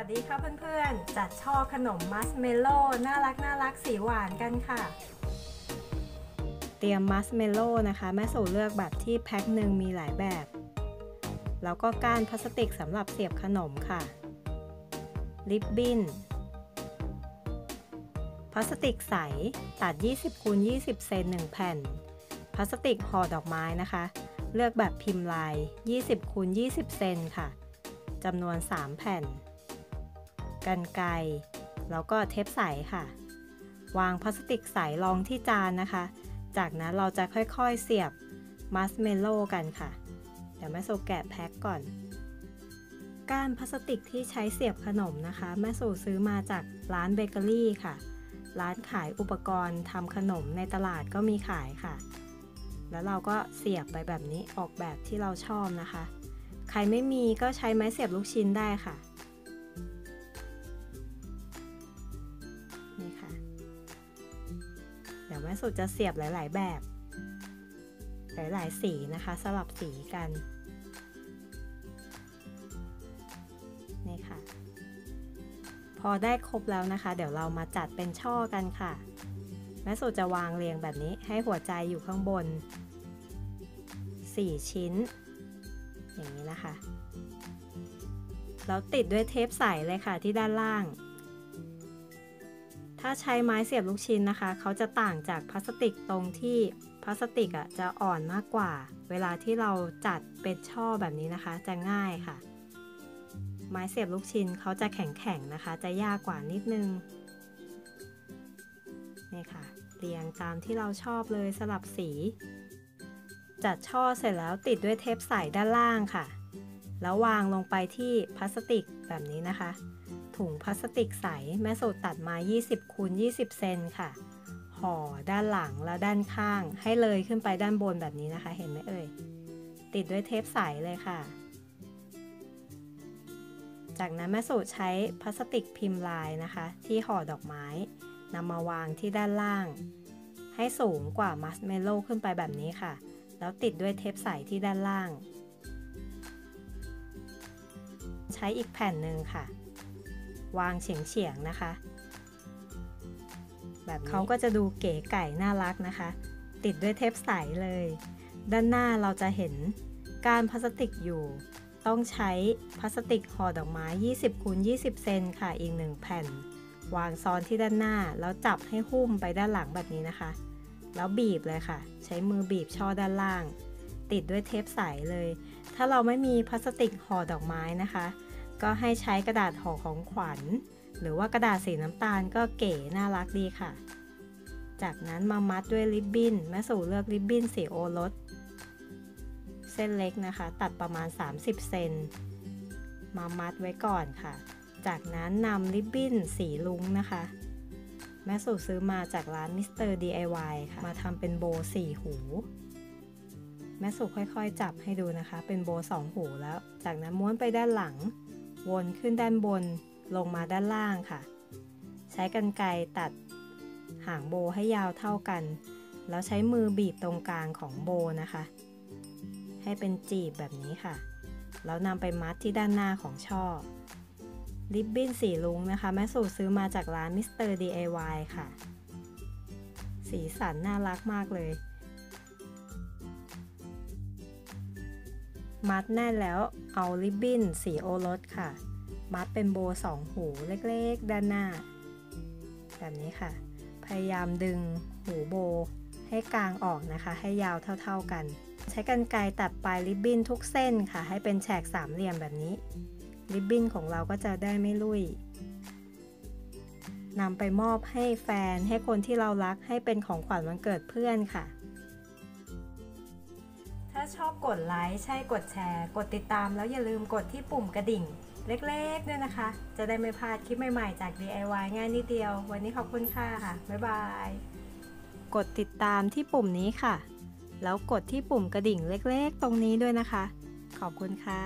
สวัสดีค่ะเพื่อนๆ จัดช่อขนมมาร์ชเมลโล่น่ารักน่ารักสีหวานกันค่ะ เตรียมมาร์ชเมลโล่นะคะ แม่สู่เลือกแบบที่แพ็คหนึ่งมีหลายแบบ แล้วก็ก้านพลาสติกสำหรับเสียบขนมค่ะ ริบบิ้น พลาสติกใส ตัด 20คูณ20 เซน1แผ่น พลาสติกห่อดอกไม้นะคะ เลือกแบบพิมพ์ลาย 20คูณ20 เซนค่ะจำนวน 3 แผ่น กรรไกรแล้วก็เทปใสค่ะ วางพลาสติกใสรองที่จานนะคะ จากนั้นเราจะค่อยๆเสียบมัสเมลโล่กันค่ะ เดี๋ยวแม่สูแกะแพ็คก่อน ก้านพลาสติกที่ใช้เสียบขนมนะคะ แม่สูซื้อมาจากร้านเบเกอรี่ค่ะ ร้านขายอุปกรณ์ทำขนมในตลาดก็มีขายค่ะ แล้วเราก็เสียบไปแบบนี้ออกแบบที่เราชอบนะคะ ใครไม่มีก็ใช้ไม้เสียบลูกชิ้นได้ค่ะ แม่สุดจะเสียบหลาย ๆ แบบ หลาย ๆ สีนะคะ สลับสีกัน นี่ค่ะ พอได้ครบแล้วนะคะ เดี๋ยวเรามาจัดเป็นช่อกันค่ะ แม่สุดจะวางเรียงแบบนี้ให้หัวใจอยู่ข้างบน 4 ชิ้น อย่างนี้นะคะ แล้วติดด้วยเทปใสเลยค่ะที่ด้านล่าง ถ้าใช้ไม้เสียบลูกชิ้นนะคะ เขาจะต่างจากพลาสติกตรงที่พลาสติกอะจะอ่อนมากกว่า เวลาที่เราจัดเป็นช่อแบบนี้นะคะ จะง่ายค่ะ ไม้เสียบลูกชิ้นเขาจะแข็งๆนะคะ จะยากกว่านิดนึงนี่ค่ะ เรียงตามที่เราชอบเลยสลับสี จัดช่อเสร็จแล้วติดด้วยเทปใสด้านล่างค่ะ แล้ววางลงไปที่พลาสติกแบบนี้นะคะ ถุงพลาสติกใส แม่สูตรตัดมา 20คูณ20 เซนค่ะ ห่อด้านหลังแล้วด้านข้าง ให้เลยขึ้นไปด้านบนแบบนี้นะคะ เห็นไหมเอ่ย ติดด้วยเทปใสเลยค่ะ จากนั้นแม่สูตรใช้พลาสติกพิมพ์ลายนะคะ ที่ห่อดอกไม้นำมาวางที่ด้านล่าง ให้สูงกว่ามัสเมลโล่ขึ้นไปแบบนี้ค่ะ แล้วติดด้วยเทปใสที่ด้านล่าง ใช้อีกแผ่นหนึ่งค่ะ วางเฉียงเฉียงนะคะ แบบเขาก็จะดูเก๋ไก๋น่ารักนะคะ ติดด้วยเทปใสเลย ด้านหน้าเราจะเห็นการพลาสติกอยู่ ต้องใช้พลาสติกห่อดอกไม้ 20คูณ20 เซนค่ะ อีกหนึ่งแผ่น วางซ้อนที่ด้านหน้า แล้วจับให้หุ้มไปด้านหลังแบบนี้นะคะ แล้วบีบเลยค่ะ ใช้มือบีบช่อด้านล่าง ติดด้วยเทปใสเลย ถ้าเราไม่มีพลาสติกห่อดอกไม้นะคะ ก็ให้ใช้กระดาษห่อของขวัญ หรือว่ากระดาษสีน้ำตาลก็เก๋น่ารักดีค่ะ จากนั้นมามัดด้วยริบบิ้นแม่สู่เลือกริบบิ้นสีโอรสเส้นเล็กนะคะ ตัดประมาณ 30 เซนมามัดไว้ก่อนค่ะ จากนั้นนำริบบิ้นสีลุงนะคะ แม่สูซื้อมาจากร้านมิสเตอร์ DIY ค่ะ มาทำเป็นโบสี่หู แม่สูค่อยๆ จับให้ดูนะคะ เป็นโบสองหูแล้ว จากนั้นม้วนไปด้านหลัง วนขึ้นด้านบนลงมาด้านล่างค่ะ ใช้กรรไกรตัดหางโบให้ยาวเท่ากัน แล้วใช้มือบีบตรงกลางของโบนะคะ ให้เป็นจีบแบบนี้ค่ะ แล้วนำไปมัดที่ด้านหน้าของช่อ ริบบิ้นสีรุ้งนะคะ แม่สูซื้อมาจากร้านมิสเตอร์ DIY ค่ะ สีสันน่ารักมากเลย มัดแน่นแล้วเอาริบบิ้นสี old rose ค่ะ มัดเป็นโบสองหูเล็กๆ ด้านหน้า แบบนี้ค่ะ พยายามดึงหูโบให้กลางออกนะคะ ให้ยาวเท่าๆกัน ใช้กรรไกรตัดปลายริบบิ้นทุกเส้นค่ะ ให้เป็นแฉกสามเหลี่ยมแบบนี้ ริบบิ้นของเราก็จะได้ไม่ลุยนำไปมอบให้แฟนให้คนที่เรารักให้เป็นของขวัญวันเกิดเพื่อนค่ะ ชอบกดไลค์ใช่กดแชร์ กดติดตามแล้วอย่าลืมกดที่ปุ่มกระดิ่ง เล็กๆด้วยนะคะ จะได้ไม่พลาดคลิปใหม่ๆจาก DIY ง่ายนิดเดียว วันนี้ขอบคุณค่ะค่ะ บ๊ายบาย กดติดตามที่ปุ่มนี้ค่ะ แล้วกดที่ปุ่มกระดิ่งเล็กๆ ตรงนี้ด้วยนะคะ ขอบคุณค่ะ